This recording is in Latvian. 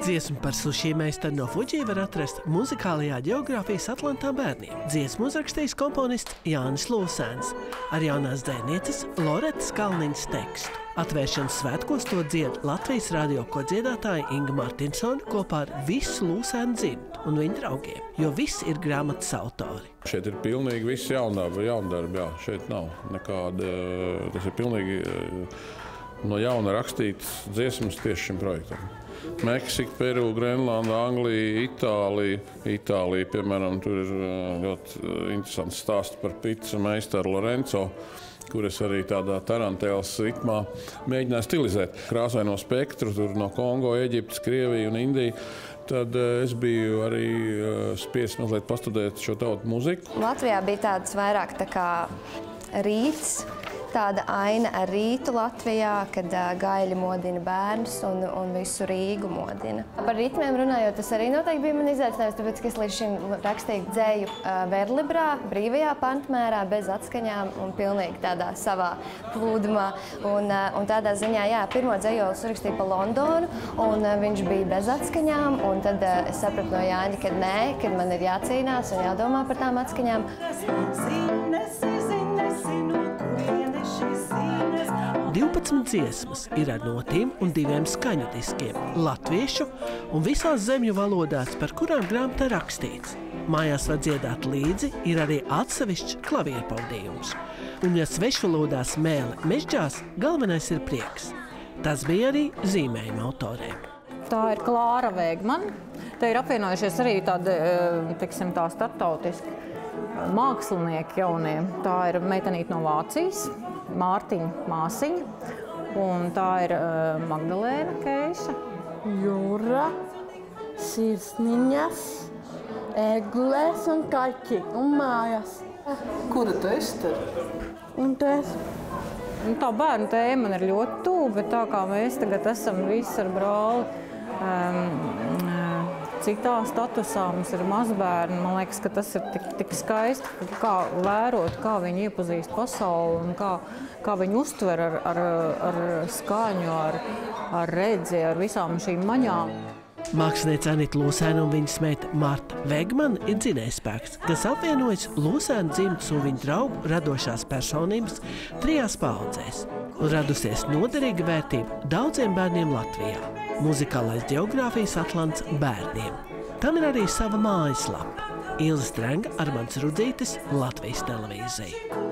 Dziesmu par sushi meistaru no Fuji var atrast muzikālajā geogrāfijas Atlantā bērniem. Dziesmu uzrakstījis komponists Jānis Lūsēns ar jaunās dzēnieces Loretas Kalniņas tekstu. Atvēršanas svētkos to dzied Latvijas radio kodziedātāja Inga Martinsona kopā ar visu Lūsēnu dzimtu un viņu draugiem, jo viss ir grāmatas autori. Šeit ir pilnīgi viss jaundarba, jaundarba jā. Šeit nav nekāda, tas ir pilnīgi eh, no jauna rakstīts dziesmas tieši šim projektam. Meksika, Peru, Grenlanda, Anglija, Itālija. Itālija, piemēram, tur ir eh, ļoti eh, interesants stāsts par pizza meistaru Lorenzo kuras arī tādā tarantēlas ritmā mēģināja stilizēt. Krāsaino spektru tur no Kongo, Eģiptes, Krievijas un Indijas. Tad eh, es biju arī spiests mazliet pastudēt šo tautu mūziku. Latvijā bija tāds vairāk tā kā rīts, tāda aina ar rītu Latvijā, kad gaļi modina bērnus un, un visu Rīgu modina. Par ritmiem runājot, tas arī noteikti bija man izaicinājums, tāpēc, ka es līdz šim rakstīju dzēju verlibrā, brīvajā pantmērā, bez atskaņām un pilnīgi tādā savā plūdumā. Un, un tādā ziņā, jā, pirmo dzējolu es rakstīju pa Londonu, un viņš bija bez atskaņām, un tad es sapratu no Jāņa, ka nē, kad man ir jācīnās un jādomā par tām atskaņām. Zinesi, 12 dziesmas ir ar notīm un diviem skaņu diskiem - latviešu un visās zemju valodās, par kurām grāmatā rakstīts. Mājās var dziedāt līdzi, ir arī atsevišķs klavieru pavadījums. Un, ja svešvalodā smēle mežģās, galvenais ir prieks. Tas bija arī zīmējuma autoriem. Tā ir Klāra Vēgmana. Te ir apvienojušies arī tādi eh, teiksim, tā startautiski mākslinieki jaunie. Tā ir meitenīte no Vācijas, Mārtiņa māsiņa. Un tā ir uh, Magdalēna Keiša. Jūra, sirsniņas, eglis un kaķi un mājas. Kura tu esi tur? Un tas Nu, tā bērnu tēma man ir ļoti tuva, bet tā kā mēs tagad esam visi ar brāli. Um, Citā statusā mums ir mazbērni. Man liekas, ka tas ir tik, tik skaisti, kā vērot, kā viņi iepazīst pasauli un kā, kā viņi uztver ar, ar, ar skaņu, ar, ar redzi, ar visām šīm maņām. Māksliniece Anita Lūsēna un viņas meita Marta Vegmana ir dzinējspēks, kas apvienojas Lūsēna dzimtas un viņa draugu radošās personības trijās paudzēs. Un radusies noderīga vērtība daudziem bērniem Latvijā - muzikālais geogrāfijas atlants bērniem. Tam ir arī sava mājaslapa. Ilza Strenga ar mans rudzītis Latvijas televīzija.